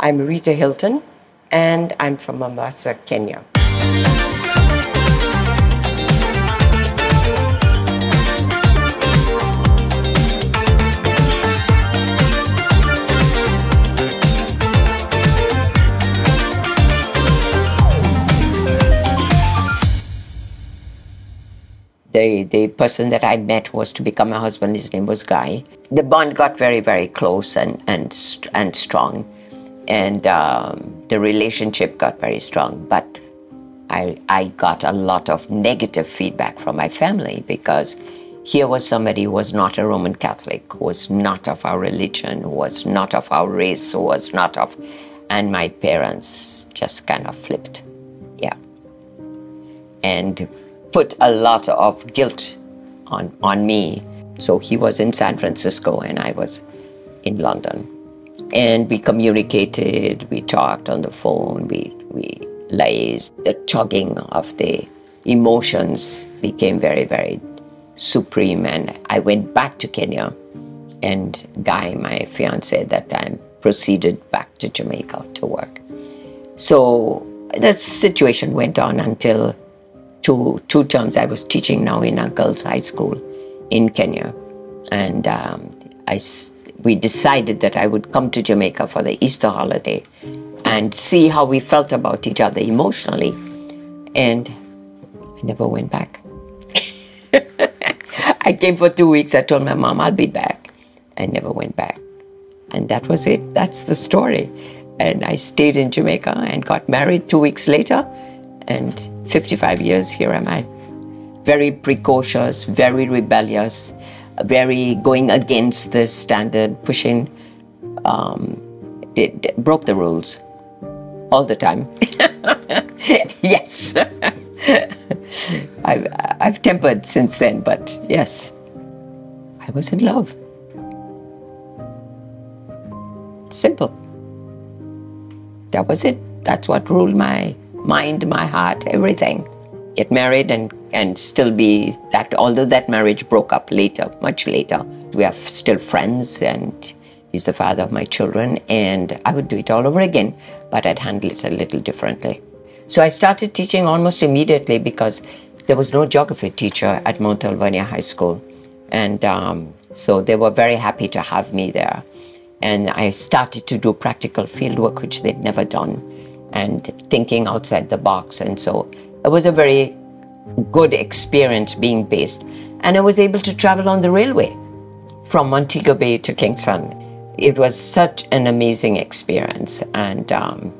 I'm Rita Hilton, and I'm from Mombasa, Kenya. The, the person that I met was to become my husband. His name was Guy. The bond got very, very close and, and, and strong. And um, the relationship got very strong. But I, I got a lot of negative feedback from my family because here was somebody who was not a Roman Catholic, who was not of our religion, who was not of our race, who was not of. And my parents just kind of flipped. Yeah. And put a lot of guilt on, on me. So he was in San Francisco and I was in London. And we communicated, we talked on the phone, we, we liaised. The chugging of the emotions became very, very supreme. And I went back to Kenya. And Guy, my fiance at that time, proceeded back to Jamaica to work. So the situation went on until two, two terms. I was teaching now in a girls' high school in Kenya. And um, I, we decided that I would come to Jamaica for the Easter holiday and see how we felt about each other emotionally. And I never went back. I came for two weeks. I told my mom, I'll be back. I never went back. And that was it. That's the story. And I stayed in Jamaica and got married two weeks later. And 55 years, here am I. Very precocious, very rebellious, very going against the standard, pushing, um, did, broke the rules all the time. yes. I've, I've tempered since then, but yes, I was in love. Simple. That was it. That's what ruled my mind, my heart, everything. Get married and, and still be that, although that marriage broke up later, much later. We are still friends and he's the father of my children and I would do it all over again, but I'd handle it a little differently. So I started teaching almost immediately because there was no geography teacher at Mount Alvernia High School. And um, so they were very happy to have me there. And I started to do practical field work, which they'd never done, and thinking outside the box. And so it was a very good experience being based. And I was able to travel on the railway from Montego Bay to Kingston. It was such an amazing experience. And um,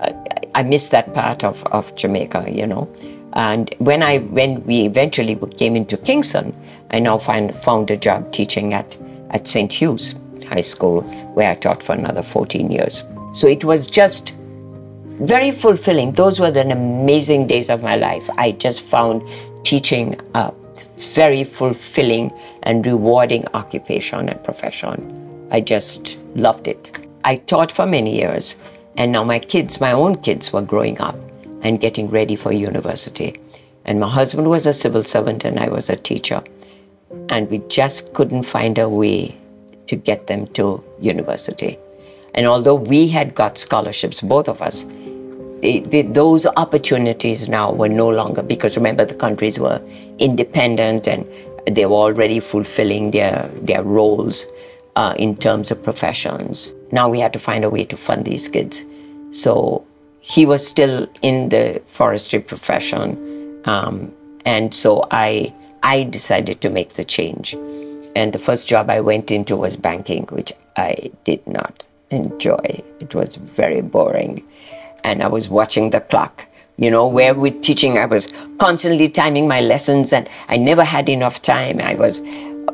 I, I miss that part of, of Jamaica, you know. And when I when we eventually came into Kingston, I now find, found a job teaching at, at St. Hugh's High School, where I taught for another 14 years. So it was just very fulfilling. Those were the amazing days of my life. I just found teaching a very fulfilling and rewarding occupation and profession. I just loved it. I taught for many years, and now my kids, my own kids, were growing up and getting ready for university. And my husband was a civil servant and I was a teacher. And we just couldn't find a way to get them to university. And although we had got scholarships, both of us, those opportunities now were no longer because remember the countries were independent and they were already fulfilling their, their roles uh, in terms of professions. Now we had to find a way to fund these kids. So he was still in the forestry profession. Um, and so I, I decided to make the change. And the first job I went into was banking, which I did not enjoy. It was very boring. And I was watching the clock. You know, where with teaching, I was constantly timing my lessons and I never had enough time. I was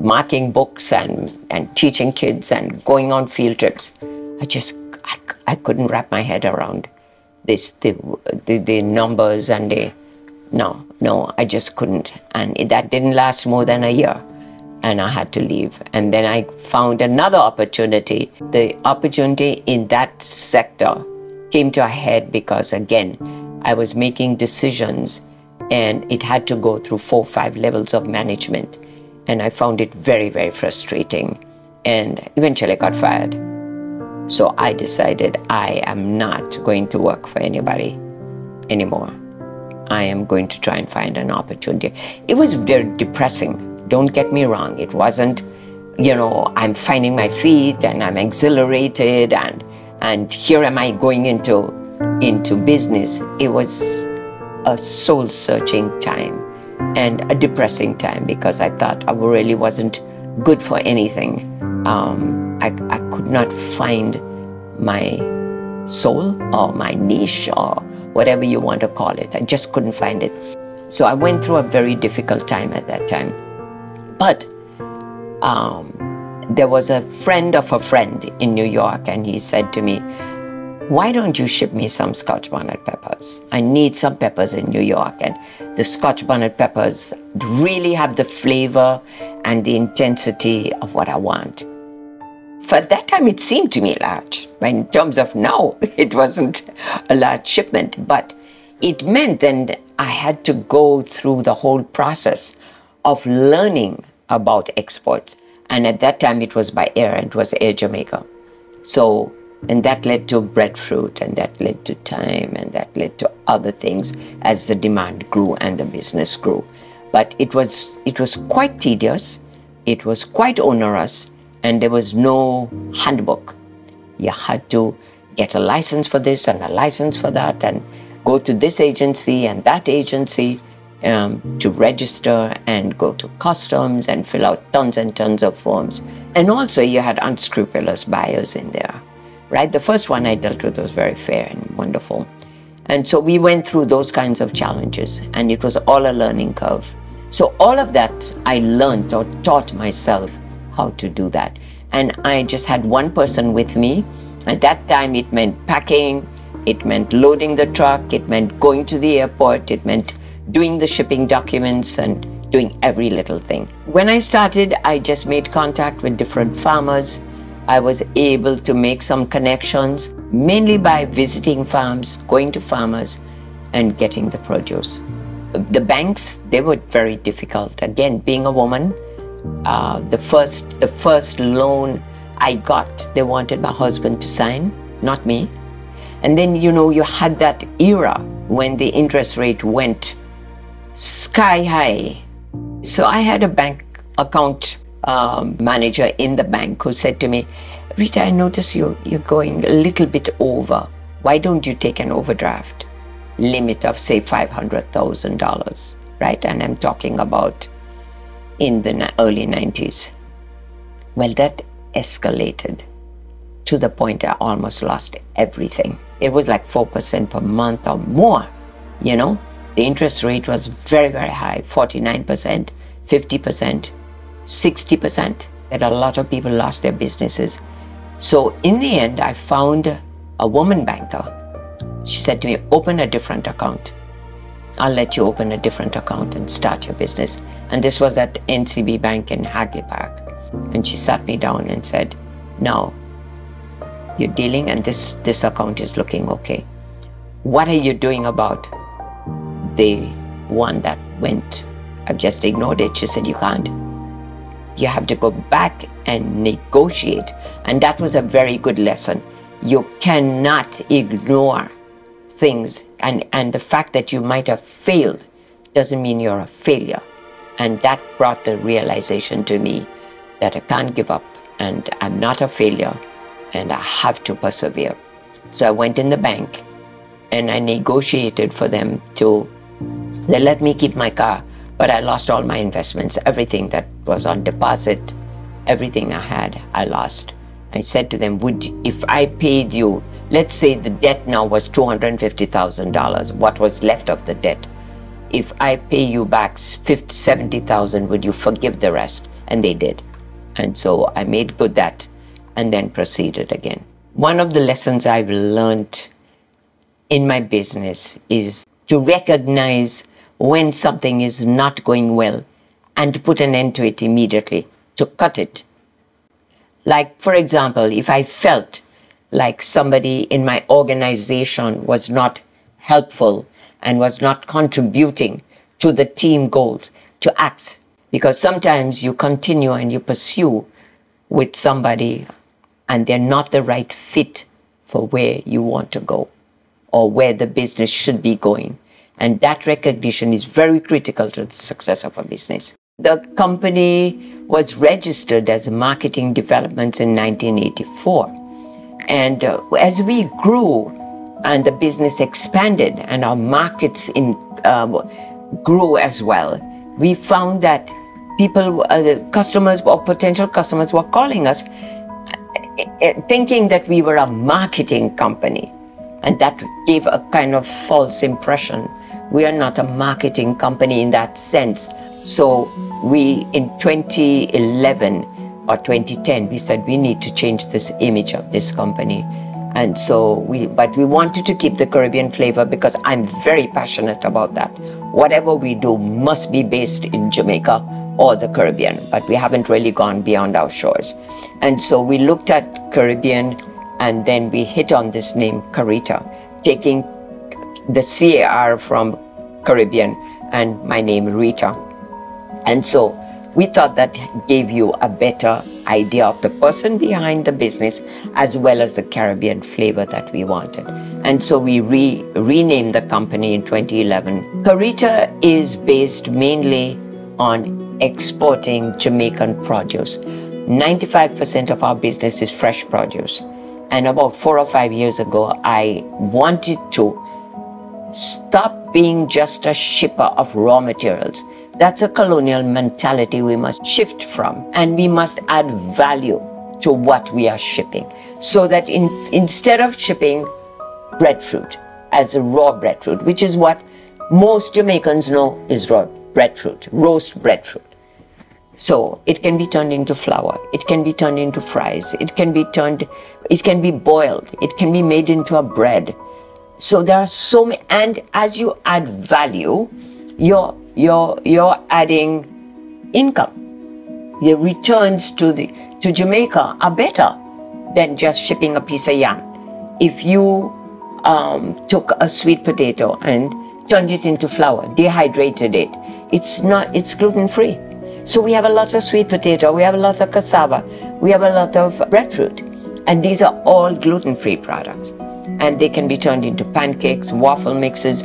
marking books and, and teaching kids and going on field trips. I just, I, I couldn't wrap my head around this the, the, the numbers and the no no i just couldn't and that didn't last more than a year and i had to leave and then i found another opportunity the opportunity in that sector came to a head because again i was making decisions and it had to go through four five levels of management and i found it very very frustrating and eventually got fired So I decided I am not going to work for anybody anymore. I am going to try and find an opportunity. It was very depressing. Don't get me wrong. It wasn't, you know, I'm finding my feet and I'm exhilarated and and here am I going into into business. It was a soul searching time and a depressing time because I thought I really wasn't good for anything. Um, I, I could not find my soul or my niche or whatever you want to call it. I just couldn't find it. So I went through a very difficult time at that time. But um, there was a friend of a friend in New York, and he said to me, Why don't you ship me some Scotch bonnet peppers? I need some peppers in New York. And the Scotch bonnet peppers really have the flavor and the intensity of what I want. For that time, it seemed to me large. But In terms of now, it wasn't a large shipment, but it meant then I had to go through the whole process of learning about exports. And at that thyme, it was by air, and it was Air Jamaica. So, and that led to breadfruit, and that led to time, and that led to other things as the demand grew and the business grew. But it was, it was quite tedious, it was quite onerous, and there was no handbook. You had to get a license for this and a license for that, and go to this agency and that agency um, to register and go to customs and fill out tons and tons of forms. And also, you had unscrupulous buyers in there, right? The first one I dealt with was very fair and wonderful. And so we went through those kinds of challenges, and it was all a learning curve. So, all of that I learned or taught myself how to do that. And I just had one person with me. At that time, it meant packing, it meant loading the truck, it meant going to the airport, it meant doing the shipping documents and doing every little thing. When I started, I just made contact with different farmers. I was able to make some connections, mainly by visiting farms, going to farmers, and getting the produce. The banks, they were very difficult. Again, being a woman, uh, the first the first loan I got, they wanted my husband to sign, not me. And then you know you had that era when the interest rate went sky high. So I had a bank account um, manager in the bank who said to me, Rita, I notice you you're going a little bit over. Why don't you take an overdraft limit of say five hundred thousand dollars, right? And I'm talking about in the early 90s. Well, that escalated to the point I almost lost everything. It was like 4% per month or more, you know? The interest rate was very, very high 49%, 50%, 60%. That a lot of people lost their businesses. So, in the end, I found a woman banker. She said to me, Open a different account. I'll let you open a different account and start your business. And this was at NCB Bank in Hagley Park. And she sat me down and said, Now, you're dealing and this, this account is looking okay. What are you doing about the one that went? I've just ignored it. She said, You can't. You have to go back and negotiate. And that was a very good lesson. You cannot ignore things and, and the fact that you might have failed doesn't mean you're a failure. And that brought the realization to me that I can't give up and I'm not a failure and I have to persevere. So I went in the bank and I negotiated for them to they let me keep my car, but I lost all my investments, everything that was on deposit, everything I had, I lost. I said to them, Would if I paid you Let's say the debt now was $250,000. What was left of the debt? If I pay you back 50, 70,000, would you forgive the rest? And they did. And so I made good that and then proceeded again. One of the lessons I've learned in my business is to recognize when something is not going well and to put an end to it immediately, to cut it. Like, for example, if I felt like somebody in my organization was not helpful and was not contributing to the team goals to act. Because sometimes you continue and you pursue with somebody and they're not the right fit for where you want to go or where the business should be going. And that recognition is very critical to the success of a business. The company was registered as Marketing Developments in 1984. And uh, as we grew and the business expanded and our markets in, uh, grew as well, we found that people, uh, customers or potential customers were calling us uh, thinking that we were a marketing company. And that gave a kind of false impression. We are not a marketing company in that sense. So we, in 2011 or 2010, we said we need to change this image of this company. And so we, but we wanted to keep the Caribbean flavor because I'm very passionate about that. Whatever we do must be based in Jamaica or the Caribbean, but we haven't really gone beyond our shores. And so we looked at Caribbean and then we hit on this name, Carita, taking the CAR from Caribbean and my name, Rita. And so we thought that gave you a better idea of the person behind the business as well as the Caribbean flavor that we wanted. And so we re- renamed the company in 2011. Carita is based mainly on exporting Jamaican produce. 95% of our business is fresh produce. And about four or five years ago, I wanted to stop being just a shipper of raw materials that's a colonial mentality we must shift from, and we must add value to what we are shipping. So that in, instead of shipping breadfruit as a raw breadfruit, which is what most Jamaicans know is raw breadfruit, roast breadfruit. So it can be turned into flour, it can be turned into fries, it can be turned, it can be boiled, it can be made into a bread. So there are so many, and as you add value, your you're, you're adding income. The returns to, the, to Jamaica are better than just shipping a piece of yam. If you um, took a sweet potato and turned it into flour, dehydrated it, it's not, it's gluten free. So we have a lot of sweet potato, we have a lot of cassava, we have a lot of breadfruit, and these are all gluten free products. And they can be turned into pancakes, waffle mixes,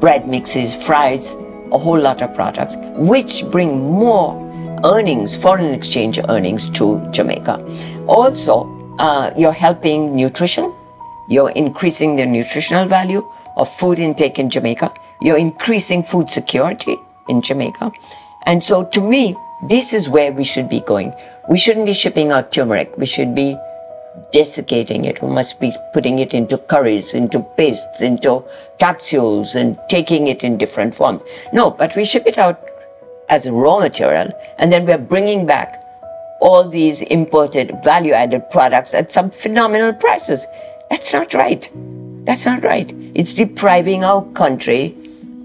bread mixes, fries, a whole lot of products, which bring more earnings, foreign exchange earnings to Jamaica. Also, uh, you're helping nutrition, you're increasing the nutritional value of food intake in Jamaica, you're increasing food security in Jamaica. And so, to me, this is where we should be going. We shouldn't be shipping out turmeric, we should be desiccating it. We must be putting it into curries, into pastes, into capsules, and taking it in different forms. No, but we ship it out as raw material, and then we're bringing back all these imported value added products at some phenomenal prices. That's not right. That's not right. It's depriving our country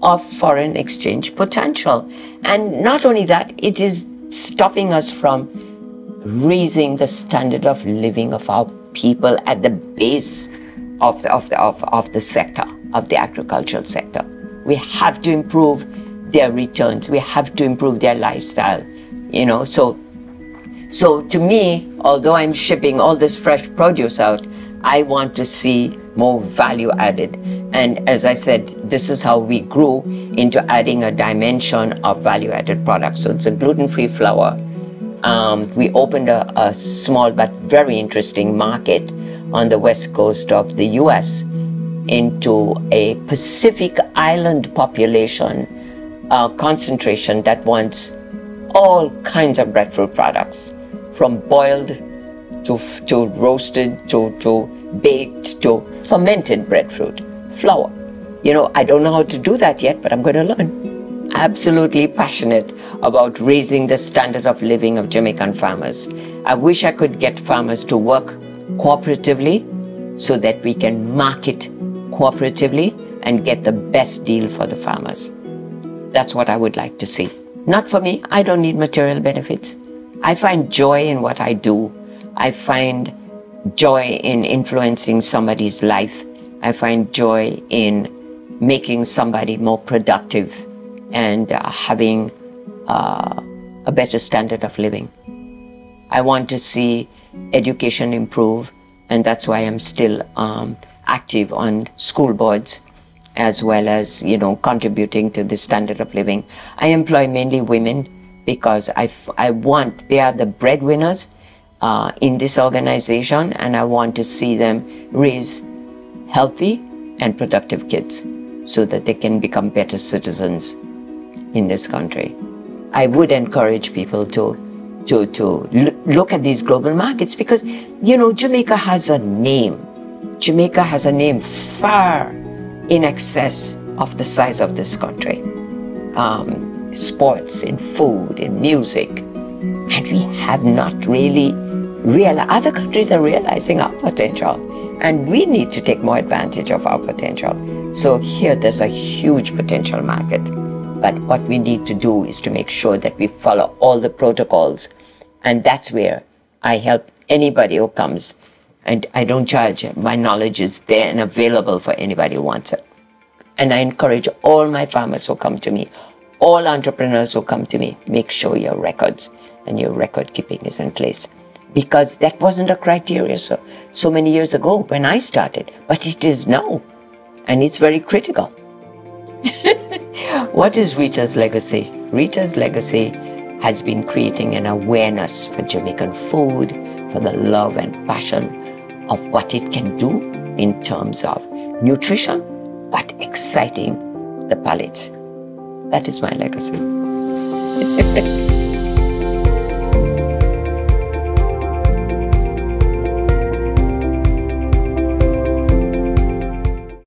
of foreign exchange potential. And not only that, it is stopping us from raising the standard of living of our people at the base of the, of the, of, of the sector, of the agricultural sector. We have to improve their returns. We have to improve their lifestyle, you know. So, so to me, although I'm shipping all this fresh produce out, I want to see more value added. And as I said, this is how we grew into adding a dimension of value added products. So it's a gluten free flour um, we opened a, a, small but very interesting market on the west coast of the US into a Pacific Island population uh, concentration that wants all kinds of breadfruit products, from boiled to, to roasted to, to baked to fermented breadfruit, flour. You know, I don't know how to do that yet, but I'm going to learn absolutely passionate about raising the standard of living of Jamaican farmers. I wish I could get farmers to work cooperatively so that we can market cooperatively and get the best deal for the farmers. That's what I would like to see. Not for me, I don't need material benefits. I find joy in what I do. I find joy in influencing somebody's life. I find joy in making somebody more productive and uh, having uh, a better standard of living. I want to see education improve, and that's why I'm still um, active on school boards as well as you know contributing to the standard of living. I employ mainly women because I, I want they are the breadwinners uh, in this organization, and I want to see them raise healthy and productive kids so that they can become better citizens in this country. I would encourage people to to to look at these global markets because you know Jamaica has a name. Jamaica has a name far in excess of the size of this country. Um, sports, in food, in music, and we have not really realized. Other countries are realizing our potential, and we need to take more advantage of our potential. So here, there's a huge potential market. But what we need to do is to make sure that we follow all the protocols. And that's where I help anybody who comes. And I don't charge. My knowledge is there and available for anybody who wants it. And I encourage all my farmers who come to me, all entrepreneurs who come to me, make sure your records and your record keeping is in place. Because that wasn't a criteria so, so many years ago when I started, but it is now. And it's very critical. what is Rita's legacy? Rita's legacy has been creating an awareness for Jamaican food, for the love and passion of what it can do in terms of nutrition, but exciting the palate. That is my legacy.